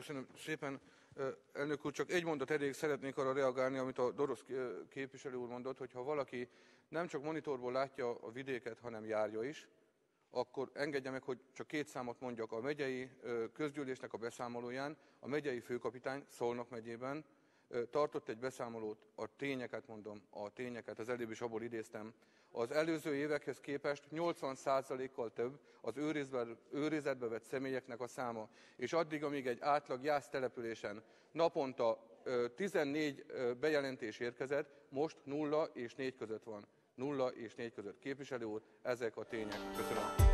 Köszönöm szépen. Elnök úr, csak egy mondat erejéig szeretnék arra reagálni, amit a Dorosz képviselő úr mondott, hogy ha valaki nem csak monitorból látja a vidéket, hanem járja is, akkor engedje meg, hogy csak két számot mondjak. A megyei közgyűlésnek a beszámolóján a megyei főkapitány Szolnok megyében tartott egy beszámolót, a tényeket mondom, a tényeket, az előbb is abból idéztem. Az előző évekhez képest 80%-kal több az őrizetbe vett személyeknek a száma. És addig, amíg egy átlag jásztelepülésen naponta 14 bejelentés érkezett, most 0 és 4 között van. 0 és 4 között. Képviselő úr, ezek a tények. Köszönöm.